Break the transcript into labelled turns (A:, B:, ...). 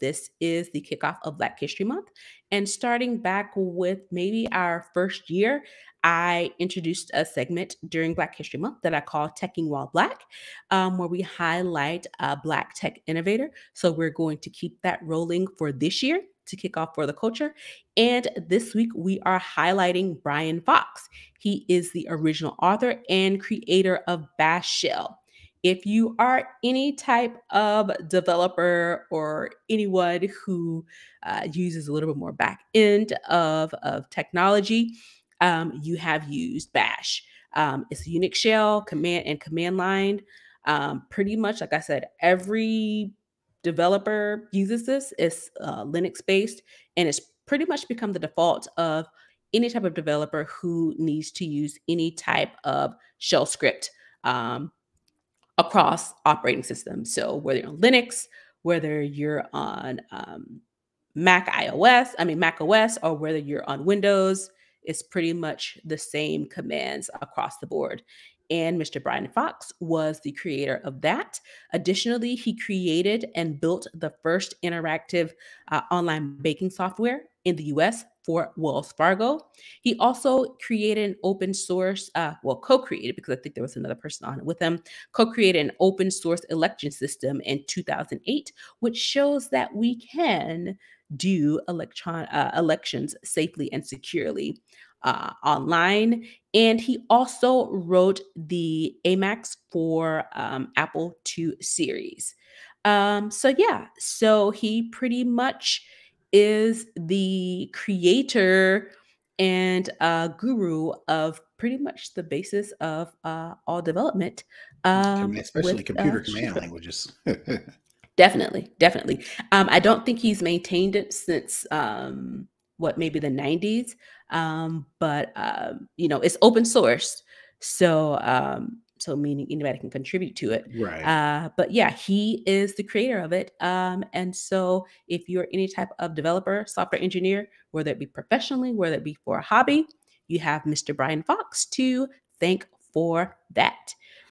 A: this is the kickoff of Black History Month. And starting back with maybe our first year, I introduced a segment during Black History Month that I call Teching While Black, um, where we highlight a Black tech innovator. So we're going to keep that rolling for this year to kick off for the culture. And this week we are highlighting Brian Fox. He is the original author and creator of Bash Shell. If you are any type of developer or anyone who uh, uses a little bit more back end of, of technology, um, you have used Bash. Um, it's a Unix shell, command and command line. Um, pretty much, like I said, every developer uses this. It's uh, Linux based, and it's pretty much become the default of any type of developer who needs to use any type of shell script um, across operating systems. So whether you're on Linux, whether you're on um, Mac iOS, I mean Mac OS, or whether you're on Windows, it's pretty much the same commands across the board. And Mr. Brian Fox was the creator of that. Additionally, he created and built the first interactive uh, online banking software in the US for Wells Fargo. He also created an open source, uh, well, co created, because I think there was another person on it with him, co created an open source election system in 2008, which shows that we can do electron uh, elections safely and securely uh, online. And he also wrote the Emacs for um, Apple II series. Um, so yeah, so he pretty much is the creator and uh, guru of pretty much the basis of uh, all development, um,
B: especially with, computer uh, command languages.
A: definitely, definitely. Um, I don't think he's maintained it since um, what maybe the 90s, um, but um, you know it's open source, so um, so meaning anybody can contribute to it.
B: Right.
A: Uh, but yeah he is the creator of it um, and so if you're any type of developer software engineer whether it be professionally whether it be for a hobby you have mr brian fox to thank for that